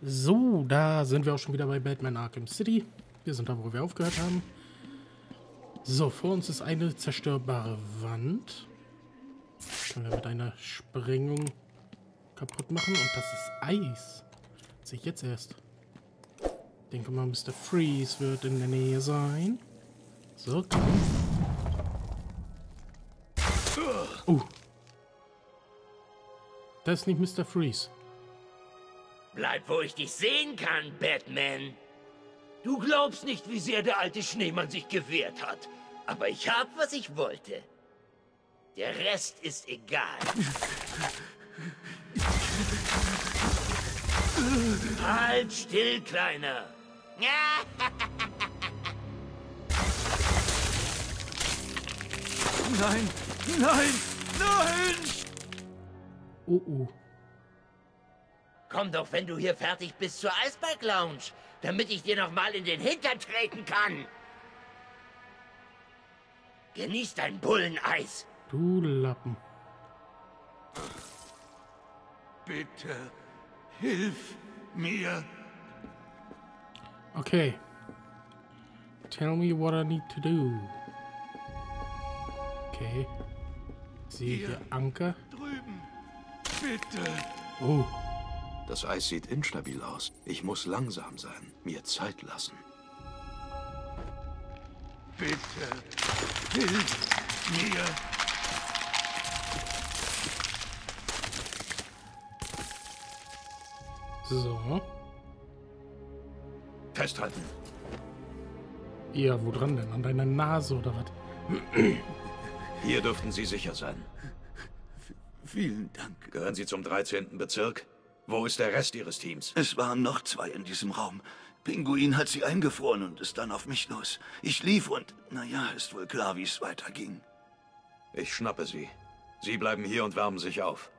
So, da sind wir auch schon wieder bei Batman Arkham City. Wir sind da, wo wir aufgehört haben. So, vor uns ist eine zerstörbare Wand. Können wir mit einer Sprengung kaputt machen. Und das ist Eis. Sehe ich jetzt erst. Ich denke mal, Mr. Freeze wird in der Nähe sein. So, komm. Oh. Das ist nicht Mr. Freeze. Bleib, wo ich dich sehen kann, Batman. Du glaubst nicht, wie sehr der alte Schneemann sich gewehrt hat. Aber ich hab, was ich wollte. Der Rest ist egal. halt still, Kleiner. Nein, nein, nein! Oh, oh. Komm doch, wenn du hier fertig bist, zur Eisberg Lounge, damit ich dir noch mal in den Hintern treten kann. Genieß dein Bulleneis. Du Lappen. Bitte, hilf mir. Okay. Tell me what I need to do. Okay. Sehe Hier. hier Anker. Drüben. Bitte. Oh. Das Eis sieht instabil aus. Ich muss langsam sein, mir Zeit lassen. Bitte. Hilf mir. So. Festhalten. Ja, wo dran denn? An deiner Nase oder was? Hier dürften Sie sicher sein. Vielen Dank. Gehören Sie zum 13. Bezirk? Wo ist der Rest Ihres Teams? Es waren noch zwei in diesem Raum. Pinguin hat sie eingefroren und ist dann auf mich los. Ich lief und, naja, ist wohl klar, wie es weiterging. Ich schnappe Sie. Sie bleiben hier und wärmen sich auf.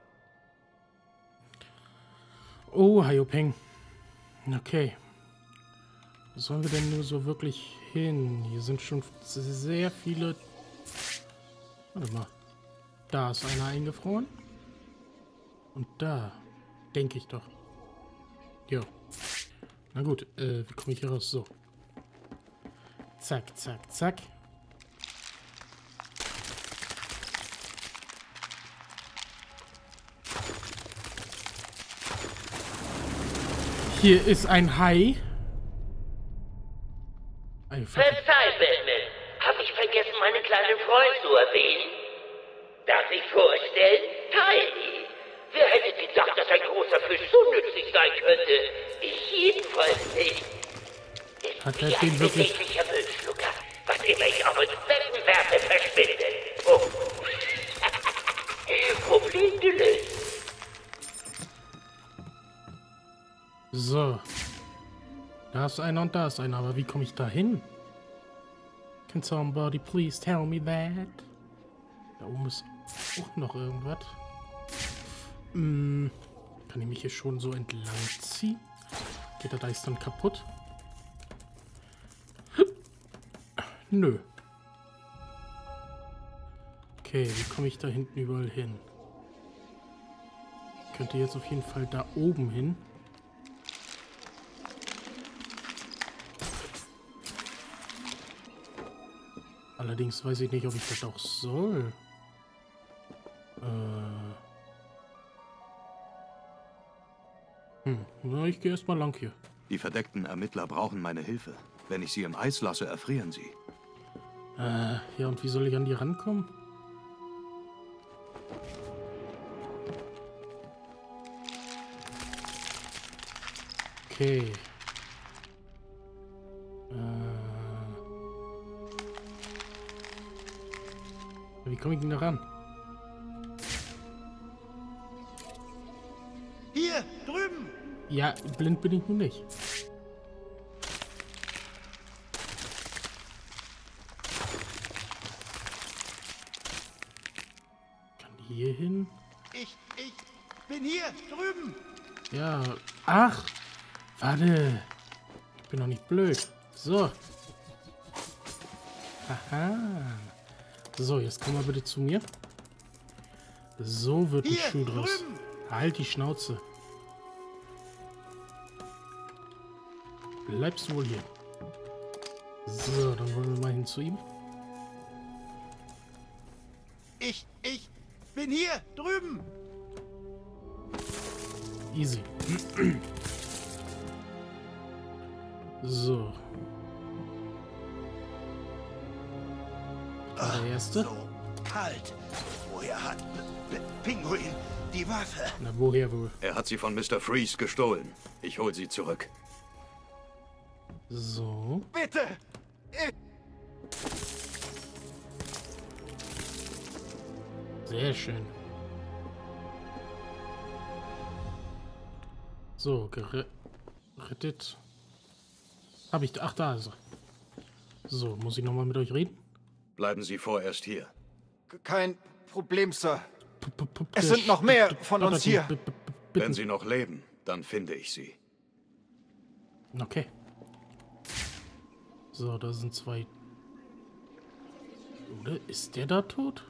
Oh, Hayopeng. Okay. Wo sollen wir denn nur so wirklich hin? Hier sind schon sehr viele... Warte mal. Da ist einer eingefroren. Und da. Denke ich doch. Jo. Na gut, äh, wie komme ich hier raus? So. Zack, zack, zack. Hier ist ein Hai. Verzeih, Batman. Hab ich vergessen, meinen kleinen Freund zu erwähnen? Darf ich vorstellen? Tiny. Gedacht, dass ein großer Fisch so nützlich sein könnte? Ich jedenfalls nicht. Ist Hat er den wirklich- Müllschlucker. Was immer ich auch ins Becken werfe, verschwindet. Oh. Problem gelöst. So. Da ist einer und da ist einer, aber wie komme ich da hin? Can somebody please tell me that? Da oben ist auch noch irgendwas. Hm, kann ich mich hier schon so entlang ziehen? Geht das Eis dann kaputt? Nö. Okay, wie komme ich da hinten überall hin? Ich könnte jetzt auf jeden Fall da oben hin. Allerdings weiß ich nicht, ob ich das auch soll. Äh. Na, ich gehe erstmal lang hier. Die verdeckten Ermittler brauchen meine Hilfe. Wenn ich sie im Eis lasse, erfrieren sie. Äh, ja, und wie soll ich an die rankommen? Okay. Äh. Wie komme ich denn da ran? Ja, blind bin ich nun nicht. Kann hier hin? Ich, ich bin hier, drüben. Ja. Ach! Warte. Ich bin noch nicht blöd. So. Aha. So, jetzt komm mal bitte zu mir. So wird ein Schuh draus. drüben. Halt die Schnauze. Bleibst du wohl hier. So, dann wollen wir mal hin zu ihm. Ich, ich bin hier, drüben. Easy. So. Der erste. So, halt. Woher hat P P Pinguin die Waffe? Na, woher wohl? Er hat sie von Mr. Freeze gestohlen. Ich hol sie zurück. So. Bitte. Sehr schön. So, gere- gerettet. Hab ich. Ach, da ist er. So, muss ich nochmal mit euch reden? Bleiben Sie vorerst hier. Kein Problem, Sir. Es sind noch mehr von uns hier. Wenn. Sie noch leben, dann finde ich Sie. Okay. So, da sind zwei. Oder ist der da tot?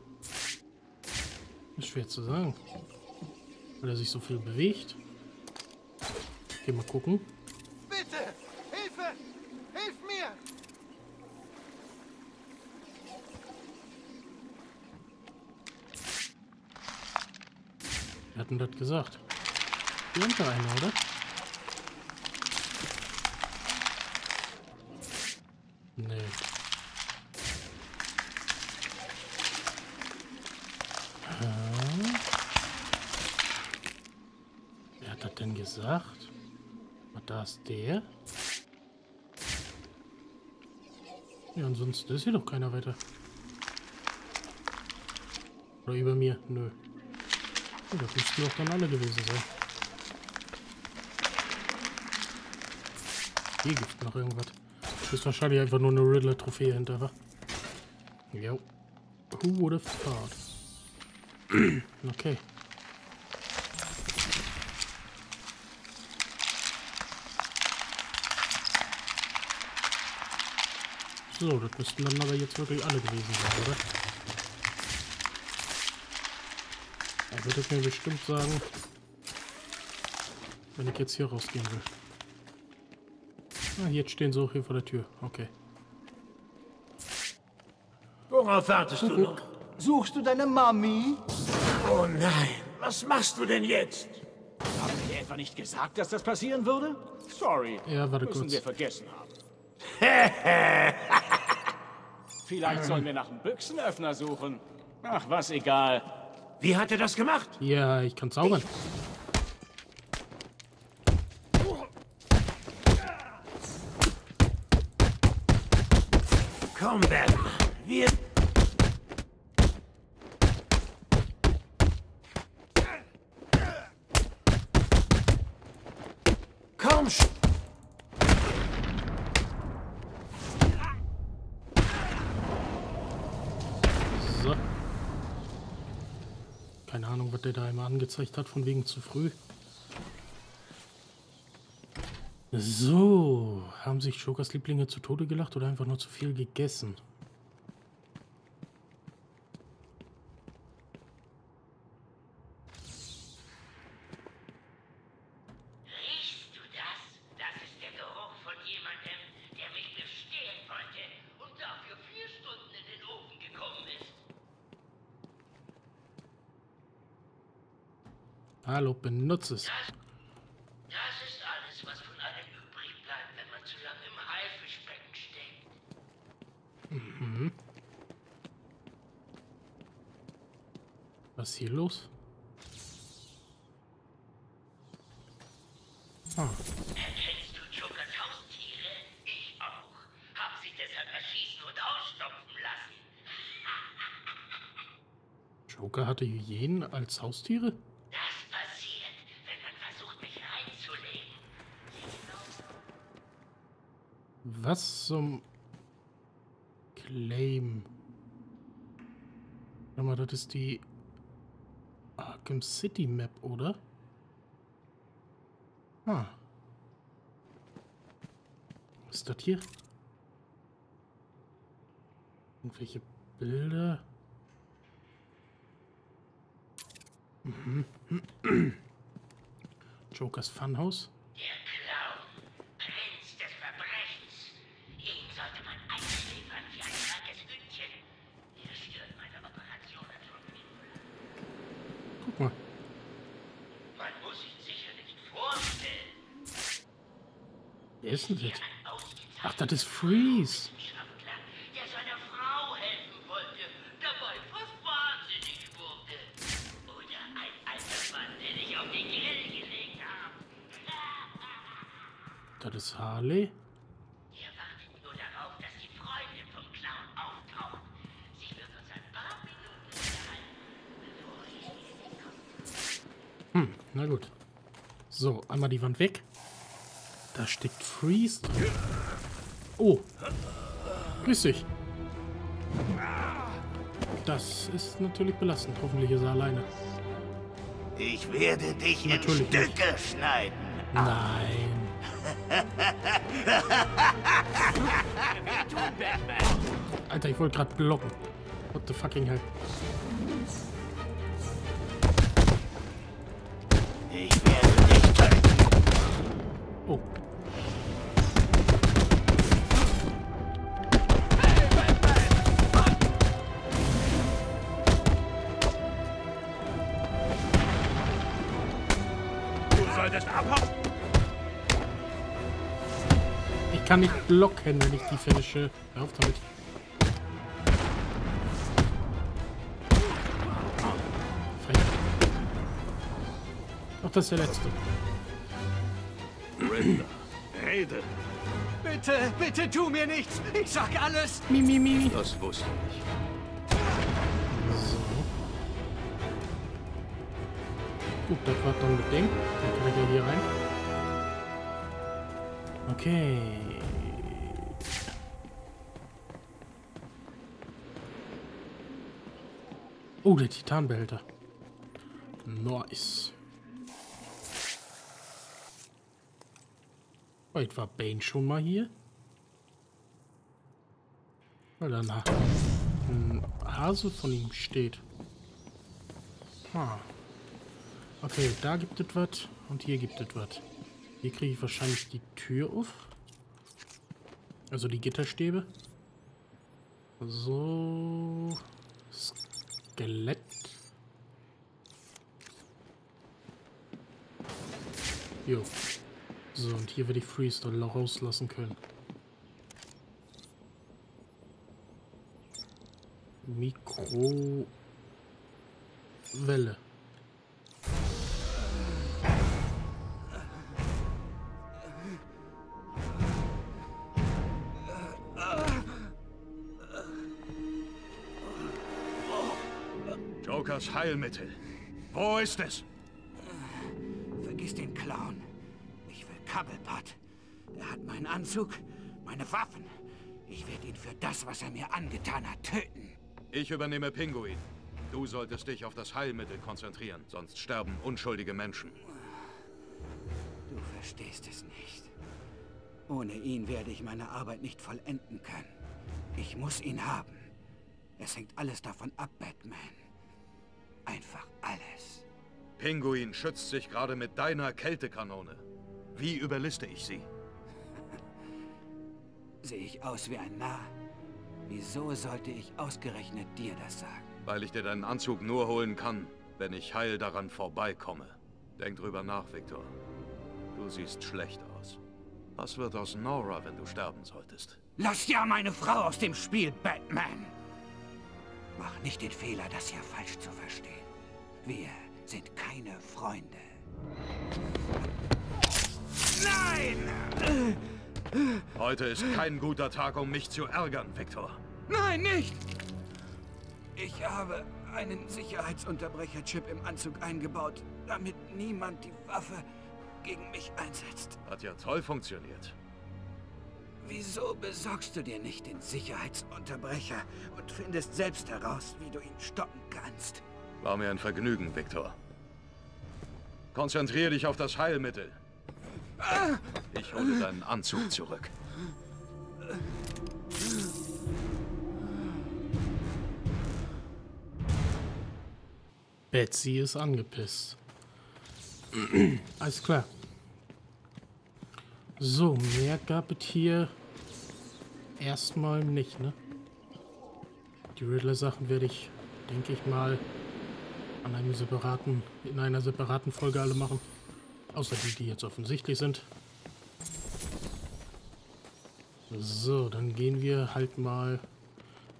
Ist schwer zu sagen. Weil er sich so viel bewegt. Geh mal gucken. Bitte, Hilfe! Hilf mir! Wir hatten das gesagt. Hier wir einer, oder? Nee. Hä? Wer hat das gesagt? Was da ist der? Ja, ansonsten ist hier doch keiner weiter. Oder über mir? Nö. Oh, das müssten doch dann alle gewesen sein. Hier gibt noch irgendwas. Das ist wahrscheinlich einfach nur eine Riddler-Trophäe hinter, wa? Jo. Who would have thought? okay. So, das müssten dann aber jetzt wirklich alle gewesen sein, oder? Er wird es mir bestimmt sagen, wenn ich jetzt hier rausgehen will. Ah, jetzt stehen sie auch hier vor der Tür. Okay. Worauf wartest du noch? Suchst du deine Mami? Oh nein, was machst du denn jetzt? Haben wir etwa nicht gesagt, dass das passieren würde? Sorry. Ja, warte Müssen kurz. wir vergessen haben. Vielleicht sollen wir nach einem Büchsenöffner suchen. Ach, was egal. Wie hat er das gemacht? Ja, ich kann zaubern. Komm, Batman. Wir... Komm schon. So. Keine Ahnung, was der da immer angezeigt hat, von wegen zu früh. So, haben sich Jokers Lieblinge zu Tode gelacht oder einfach nur zu viel gegessen? Riechst du das? Das ist der Geruch von jemandem, der mich bestehlen wollte und dafür vier Stunden in den Ofen gekommen ist. Hallo, benutze es. Das, das ist alles, was von einem übrig bleibt, wenn man zu lange im Haifischbecken steckt. Was ist hier los? Ah, Kennst du Jokers Haustiere? Ich auch. Hab sie deshalb erschießen und ausstopfen lassen. Joker hatte Hyänen als Haustiere? Das passiert, wenn man versucht, mich reinzulegen. Was zum Claim? Warte mal, das ist die Arkham City Map, oder? Ah. Was ist das hier? Irgendwelche Bilder? Mhm. Jokers Funhouse? Der Clown, Prinz des Wer ist denn das? Ach, das ist Freeze. Das ist Harley. Er wartet nur darauf, dass die Freundin vom Clown auftaucht. Sie wird uns ein paar Minuten unterhalten, bevor ich sie Na gut. So, einmal die Wand weg. Da steckt Freeze drin. Oh. Grüß dich. Das ist natürlich belastend. Hoffentlich ist er alleine. Ich werde dich Natürlich in Stücke schneiden. Nein. Alter, ich wollte gerade blocken. What the fucking hell? Ich werde dich töten. Oh. Du solltest abhauen. Ich kann nicht blocken, wenn ich die finische. Hör auf damit. Frech. Ach, das ist der letzte. Brenda, rede. Bitte, bitte tu mir nichts. Ich sag alles. Mi, mi, mi. Das wusste ich. Gut, das war dann mit dem. Dann kann ich ja hier rein. Okay. Oh, der Titanbehälter. Nice. Wait, war Bane schon mal hier? Weil da ein Hase von ihm steht. Ah. Okay, da gibt es was und hier gibt es was. Hier kriege ich wahrscheinlich die Tür auf. Also die Gitterstäbe. So. Skelett. Jo. So, und hier werde ich Freestyle rauslassen können. Mikrowelle. Jokers Heilmittel. Wo ist es? Vergiss den Clown. Cobblepot. Er hat meinen Anzug, meine Waffen. Ich werde ihn für das, was er mir angetan hat, töten. Ich übernehme Pinguin. Du solltest dich auf das Heilmittel konzentrieren, sonst sterben unschuldige Menschen. Du verstehst es nicht. Ohne ihn werde ich meine Arbeit nicht vollenden können. Ich muss ihn haben. Es hängt alles davon ab, Batman. Einfach alles. Pinguin schützt sich gerade mit deiner Kältekanone. Wie überliste ich sie? Sehe ich aus wie ein Narr? Wieso sollte ich ausgerechnet dir das sagen? Weil ich dir deinen Anzug nur holen kann, wenn ich heil daran vorbeikomme. Denk drüber nach, Victor. Du siehst schlecht aus. Was wird aus Nora, wenn du sterben solltest? Lass ja meine Frau aus dem Spiel, Batman! Mach nicht den Fehler, das hier falsch zu verstehen. Wir sind keine Freunde. Nein! Heute ist kein guter Tag, um mich zu ärgern, Victor. Nein, nicht! Ich habe einen Sicherheitsunterbrecher-Chip im Anzug eingebaut, damit niemand die Waffe gegen mich einsetzt. Hat ja toll funktioniert. Wieso besorgst du dir nicht den Sicherheitsunterbrecher und findest selbst heraus, wie du ihn stoppen kannst? War mir ein Vergnügen, Victor. Konzentrier dich auf das Heilmittel. Ich hole deinen Anzug zurück. Betsy ist angepisst. Alles klar. So, mehr gab es hier erstmal nicht, ne? Die Riddler-Sachen werde ich, denke ich mal, an einem separaten, in einer separaten Folge alle machen. Außer die, die jetzt offensichtlich sind. So, dann gehen wir halt mal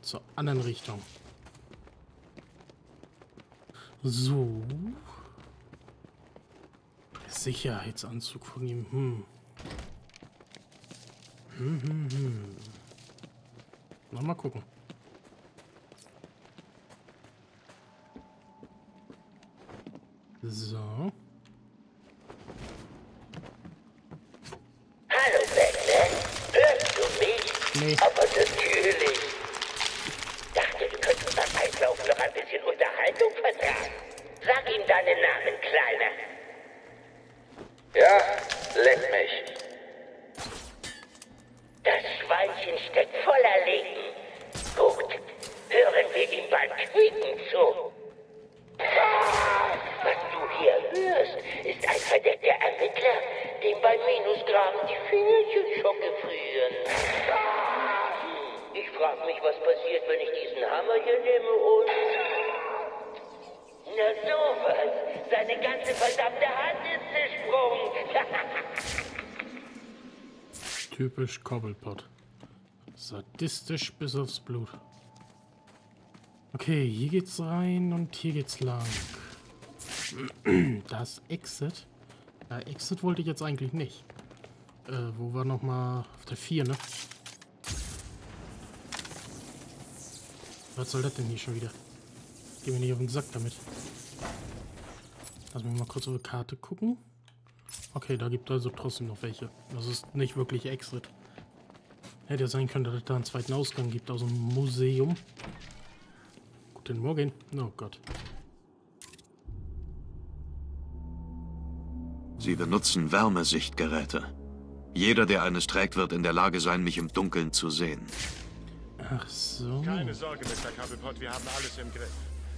zur anderen Richtung. So. Sicherheitsanzug von ihm. Hm. Hm, hm, hm. Na, mal gucken. So. Hallo, Batman. Hörst du mich? Nee. Aber natürlich. Dachte, wir könnten beim Eislaufen noch ein bisschen Unterhaltung vertragen. Sag ihm deinen Namen, Kleiner. Ja, leck mich. Das Schweinchen steckt voller Leben. Gut, hören wir Quieken zu. Was du hier hörst, ist ein verdeckter Ermittler, dem beim Minusgraben die Fingerchen schon gefrieren. Ich frage mich, was passiert, wenn ich diesen Hammer hier nehme und... Na sowas, seine ganze verdammte Hand ist zersprungen. Typisch Cobblepot. Sadistisch bis aufs Blut. Okay, hier geht's rein und hier geht's lang. Das Exit. Ja, Exit wollte ich jetzt eigentlich nicht. Äh, wo war nochmal auf der 4, ne? Was soll das denn hier schon wieder? Geh mir nicht auf den Sack damit. Lass mich mal kurz auf die Karte gucken. Okay, da gibt also trotzdem noch welche. Das ist nicht wirklich Exit. Hätte ja sein können, dass es da einen zweiten Ausgang gibt aus dem Museum. Guten Morgen. Oh Gott. Sie benutzen Wärmesichtgeräte. Jeder, der eines trägt, wird in der Lage sein, mich im Dunkeln zu sehen. Ach so. Keine Sorge, Mr. Cobblepot, wir haben alles im Griff.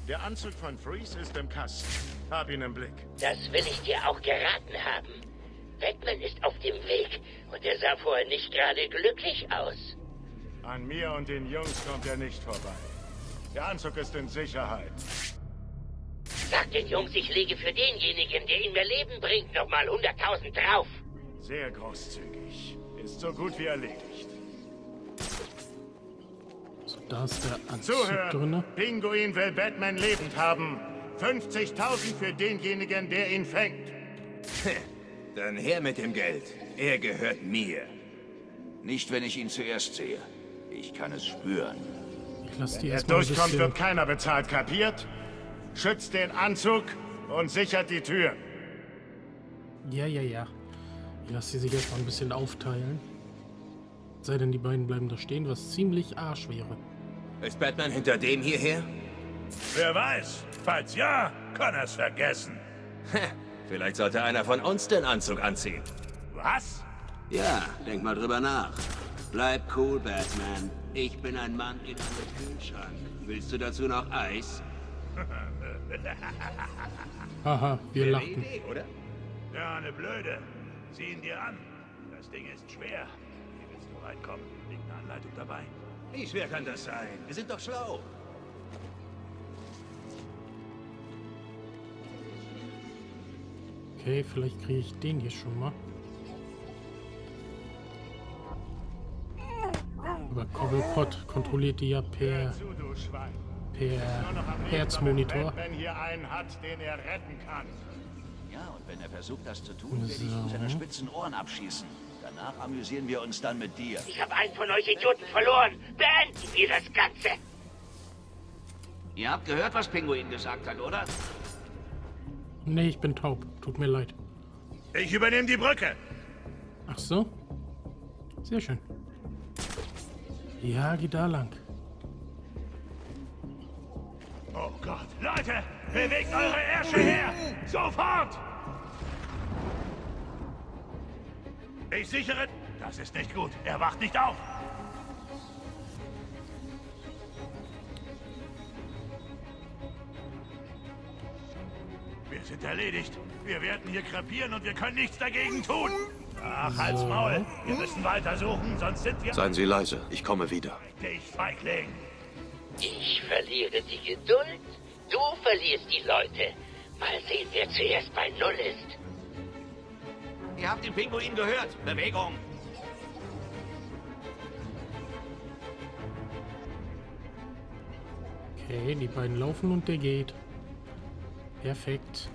Der Anzug von Freeze ist im Kasten. Hab ihn im Blick. Das will ich dir auch geraten haben. Batman ist auf dem Weg und er sah vorher nicht gerade glücklich aus. An mir und den Jungs kommt er nicht vorbei. Der Anzug ist in Sicherheit. Sag den Jungs, ich lege für denjenigen, der ihn mir Leben bringt, nochmal 100.000 drauf. Sehr großzügig. Ist so gut wie erledigt. So, da ist der Anzug Zuhören! drinne. Pinguin will Batman lebend haben. 50.000 für denjenigen, der ihn fängt. Dann her mit dem Geld. Er gehört mir. Nicht, wenn ich ihn zuerst sehe. Ich kann es spüren. Ich lasse die erstmal ein durchkommt, wird keiner bezahlt, kapiert? Schützt den Anzug und sichert die Tür. Ja, ja, ja. Ich lasse die sich erstmal ein bisschen aufteilen. Sei denn, die beiden bleiben da stehen, was ziemlich arsch wäre. Ist Batman hinter dem hierher? Wer weiß. Falls ja, kann er es vergessen. Vielleicht sollte einer von uns den Anzug anziehen. Was? Ja, denk mal drüber nach. Bleib cool, Batman. Ich bin ein Mann in einem Kühlschrank. Willst du dazu noch Eis? Haha, wir lachten. Idee, oder? Ja, eine Blöde. Sieh ihn dir an. Das Ding ist schwer. Wie willst du reinkommen? Liegt eine Anleitung dabei. Wie schwer kann das sein? Wir sind doch schlau. Okay, vielleicht kriege ich den hier schon mal. Aber Cobblepot kontrolliert die ja per, per Herzmonitor. Batman hier einen hat, den er retten kann. Ja, und wenn er versucht, das zu tun, werde ich ihm seine spitzen Ohren abschießen. Danach amüsieren wir uns dann mit dir. Ich habe einen von euch Idioten verloren. Beenden wir das Ganze. Ihr habt gehört, was Pinguin gesagt hat, oder? Nee, ich bin taub. Tut mir leid. Ich übernehme die Brücke. Ach so. Sehr schön. Ja, geh da lang. Oh Gott. Leute, bewegt eure Ärsche her. Sofort. Ich sichere... Das ist nicht gut. Er wacht nicht auf. sind erledigt. Wir werden hier krepieren und wir können nichts dagegen tun. Ach, halt's Maul. Wir müssen weiter suchen, sonst sind wir... Seien Sie leise. Ich komme wieder. Dich, Feigling. Ich verliere die Geduld. Du verlierst die Leute. Mal sehen, wer zuerst bei Null ist. Ihr habt den Pinguin gehört. Bewegung. Okay, die beiden laufen und der geht. Perfekt.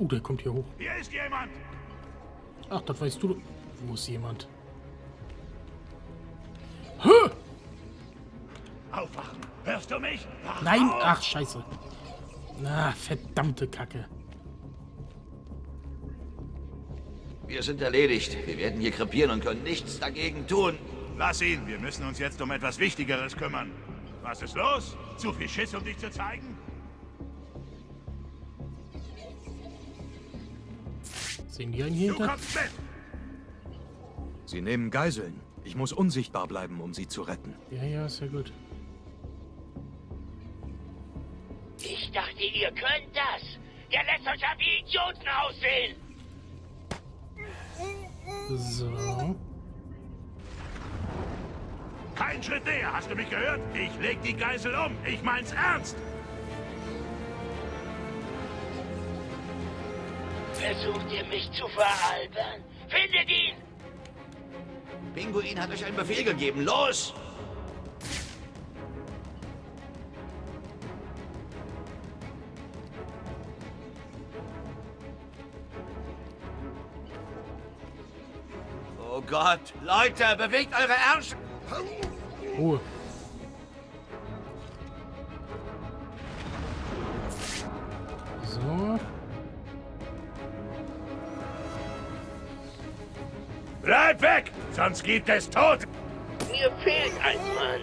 Uh, der kommt hier hoch. Hier ist jemand! Ach, das weißt du. Wo ist jemand? Hä? Aufwachen! Hörst du mich? Wach Nein! auf! Ach, scheiße. Na, verdammte Kacke. Wir sind erledigt. Wir werden hier krepieren und können nichts dagegen tun. Lass ihn. Wir müssen uns jetzt um etwas Wichtigeres kümmern. Was ist los? Zu viel Schiss, um dich zu zeigen? Sehen die einen hier Du hinter? kommst mit! Sie nehmen Geiseln. Ich muss unsichtbar bleiben, um sie zu retten. Ja, ja, ja gut. Ich dachte, ihr könnt das. Der lässt euch ja wie Idioten aussehen. So. Kein Schritt näher, hast du mich gehört? Ich leg die Geisel um. Ich mein's ernst. Versucht ihr mich zu veralbern? Findet ihn! Pinguin hat euch einen Befehl gegeben. Los! Oh Gott, Leute, bewegt eure Ärsche! Ruhe. Sonst gibt es Tod. Mir fehlt ein Mann.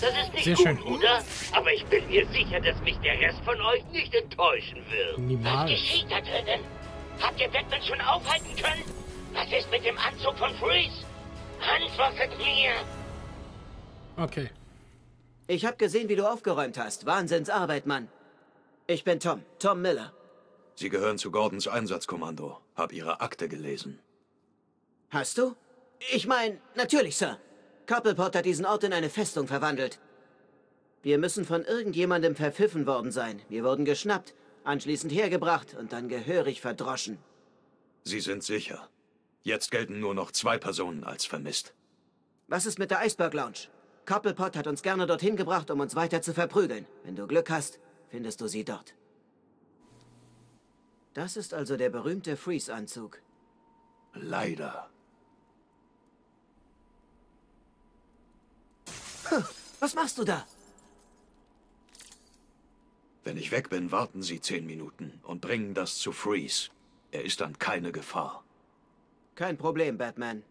Das ist nicht Sehr gut, schön. Bruder. Aber ich bin mir sicher, dass mich der Rest von euch nicht enttäuschen wird. Niemals. Was geschieht da drinnen? Habt ihr Batman schon aufhalten können? Was ist mit dem Anzug von Freeze? Antwortet mir! Okay. Ich hab gesehen, wie du aufgeräumt hast. Wahnsinnsarbeit, Mann. Ich bin Tom. Tom Miller. Sie gehören zu Gordons Einsatzkommando. Hab Ihre Akte gelesen. Hast du? Ich mein, natürlich, Sir. Couplepot hat diesen Ort in eine Festung verwandelt. Wir müssen von irgendjemandem verpfiffen worden sein. Wir wurden geschnappt, anschließend hergebracht und dann gehörig verdroschen. Sie sind sicher. Jetzt gelten nur noch zwei Personen als vermisst. Was ist mit der Iceberg Lounge? Couplepot hat uns gerne dorthin gebracht, um uns weiter zu verprügeln. Wenn du Glück hast, findest du sie dort. Das ist also der berühmte Freeze-Anzug. Leider. Was machst du da? Wenn ich weg bin, warten Sie zehn Minuten und bringen das zu Freeze. Er ist dann keine Gefahr. Kein Problem, Batman.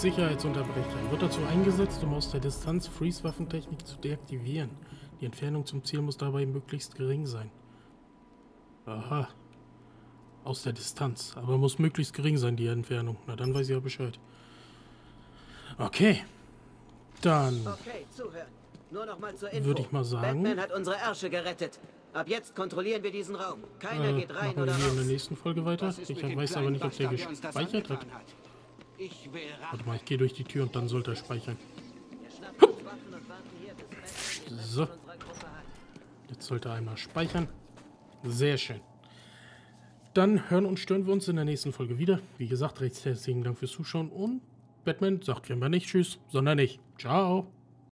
Freeze Sicherheitsunterbrecher. Wird dazu eingesetzt, um aus der Distanz Freeze-Waffentechnik zu deaktivieren. Die Entfernung zum Ziel muss dabei möglichst gering sein. Aha. Aus der Distanz. Aber muss möglichst gering sein, die Entfernung. Na, dann weiß ich ja Bescheid. Okay. Dann Okay, würde ich mal sagen, Batman hat unsere Ärsche gerettet. Ab jetzt kontrollieren wir diesen Raum. Keiner äh, geht rein machen wir oder hier in der raus. nächsten Folge weiter. Ich weiß aber nicht, ob der gespeichert hat. Warte mal, ich gehe durch die Tür und dann sollte er speichern. So. Jetzt sollte er einmal speichern. Sehr schön. Dann hören und stören wir uns in der nächsten Folge wieder. Wie gesagt, recht herzlichen Dank fürs Zuschauen und Batman sagt wie immer nicht Tschüss, sondern nicht Ciao.